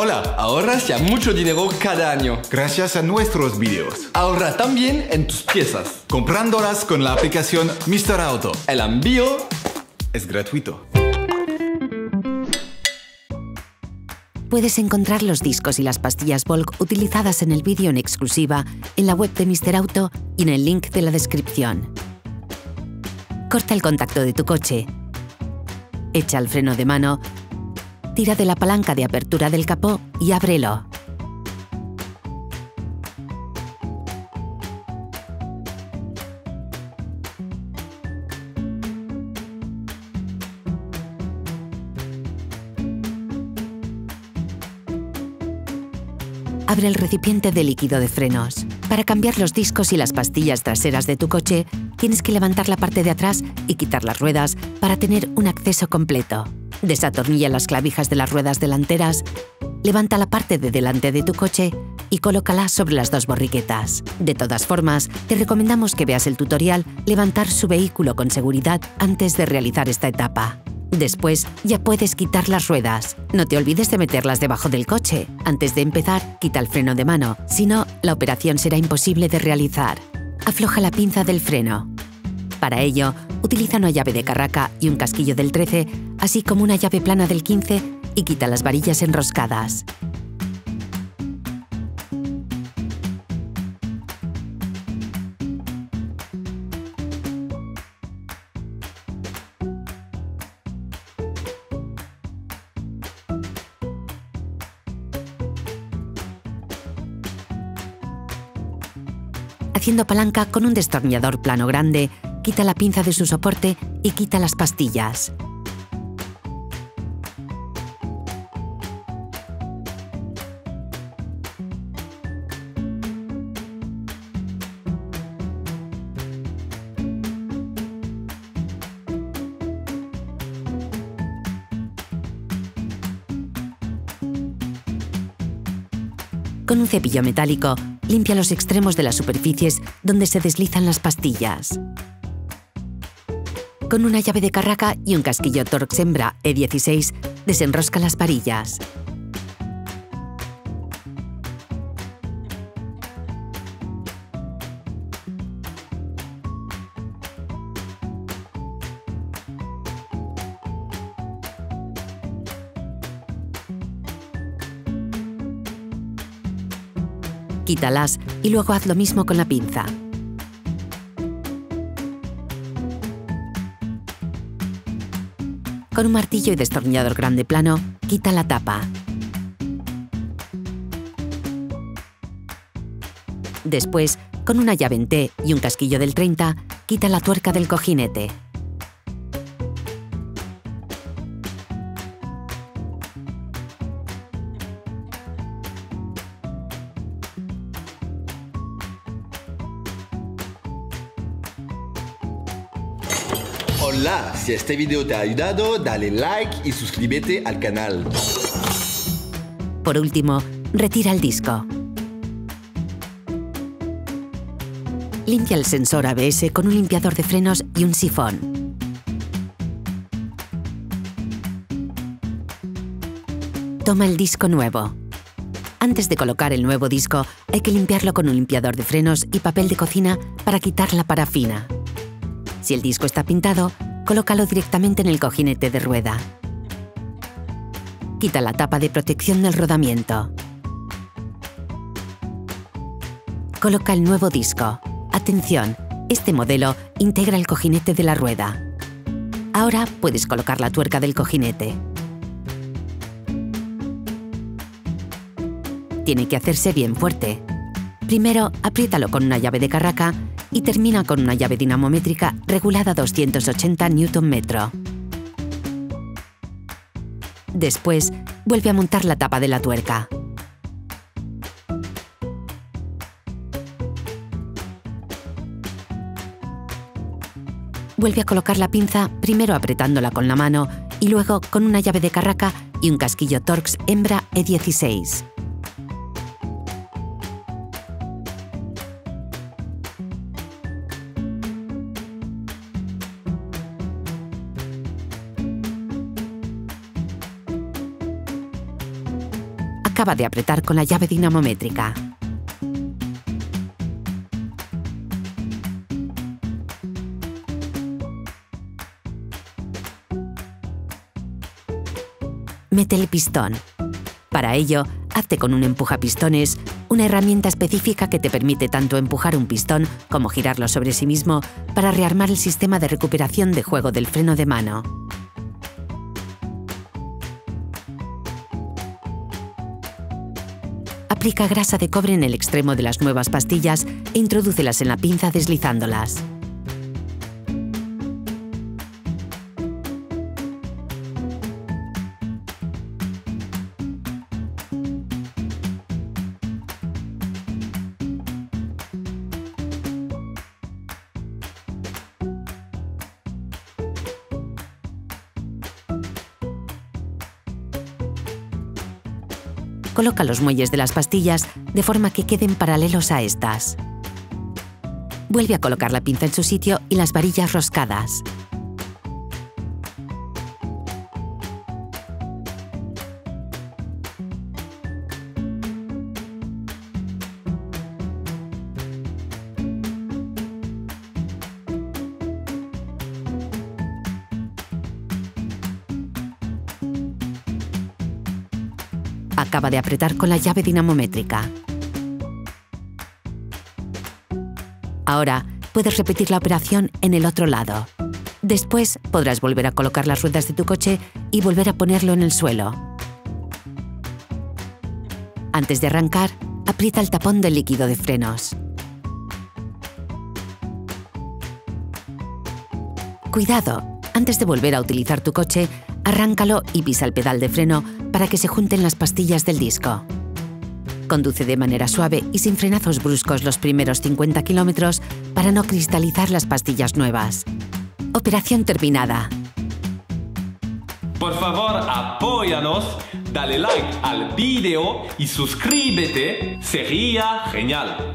Hola, ahorras ya mucho dinero cada año. Gracias a nuestros videos. Ahorra también en tus piezas. Comprándolas con la aplicación Mr. Auto. El envío Es gratuito. Puedes encontrar los discos y las pastillas Volk utilizadas en el vídeo en exclusiva en la web de Mr. Auto y en el link de la descripción. Corta el contacto de tu coche. Echa el freno de mano. Tira de la palanca de apertura del capó y ábrelo. Abre el recipiente de líquido de frenos. Para cambiar los discos y las pastillas traseras de tu coche, tienes que levantar la parte de atrás y quitar las ruedas para tener un acceso completo. Desatornilla las clavijas de las ruedas delanteras, levanta la parte de delante de tu coche y colócala sobre las dos borriquetas. De todas formas, te recomendamos que veas el tutorial Levantar su vehículo con seguridad antes de realizar esta etapa. Después ya puedes quitar las ruedas. No te olvides de meterlas debajo del coche. Antes de empezar, quita el freno de mano, si no, la operación será imposible de realizar. Afloja la pinza del freno. Para ello, utiliza una llave de carraca y un casquillo del 13, así como una llave plana del 15 y quita las varillas enroscadas. Haciendo palanca con un destornillador plano grande, quita la pinza de su soporte y quita las pastillas. Con un cepillo metálico, limpia los extremos de las superficies donde se deslizan las pastillas. Con una llave de carraca y un casquillo Torx Hembra E16, desenrosca las varillas. Quítalas y luego haz lo mismo con la pinza. Con un martillo y destornillador grande plano, quita la tapa. Después, con una llave en T y un casquillo del 30, quita la tuerca del cojinete. Hola, si este video te ha ayudado, dale like y suscríbete al canal. Por último, retira el disco. Limpia el sensor ABS con un limpiador de frenos y un sifón. Toma el disco nuevo. Antes de colocar el nuevo disco, hay que limpiarlo con un limpiador de frenos y papel de cocina para quitar la parafina. Si el disco está pintado, colócalo directamente en el cojinete de rueda. Quita la tapa de protección del rodamiento. Coloca el nuevo disco. Atención, este modelo integra el cojinete de la rueda. Ahora puedes colocar la tuerca del cojinete. Tiene que hacerse bien fuerte. Primero, apriétalo con una llave de carraca y termina con una llave dinamométrica regulada a 280 Nm. Después, vuelve a montar la tapa de la tuerca. Vuelve a colocar la pinza primero apretándola con la mano y luego con una llave de carraca y un casquillo Torx hembra E16. Acaba de apretar con la llave dinamométrica. Mete el pistón. Para ello, hazte con un empujapistones, una herramienta específica que te permite tanto empujar un pistón como girarlo sobre sí mismo para rearmar el sistema de recuperación de juego del freno de mano. Aplica grasa de cobre en el extremo de las nuevas pastillas e introdúcelas en la pinza deslizándolas. Coloca los muelles de las pastillas de forma que queden paralelos a estas. Vuelve a colocar la pinza en su sitio y las varillas roscadas. Acaba de apretar con la llave dinamométrica. Ahora puedes repetir la operación en el otro lado. Después podrás volver a colocar las ruedas de tu coche y volver a ponerlo en el suelo. Antes de arrancar, aprieta el tapón del líquido de frenos. Cuidado, antes de volver a utilizar tu coche, arráncalo y pisa el pedal de freno para que se junten las pastillas del disco. Conduce de manera suave y sin frenazos bruscos los primeros 50 kilómetros para no cristalizar las pastillas nuevas. Operación terminada. Por favor, apóyanos, dale like al video y suscríbete, sería genial.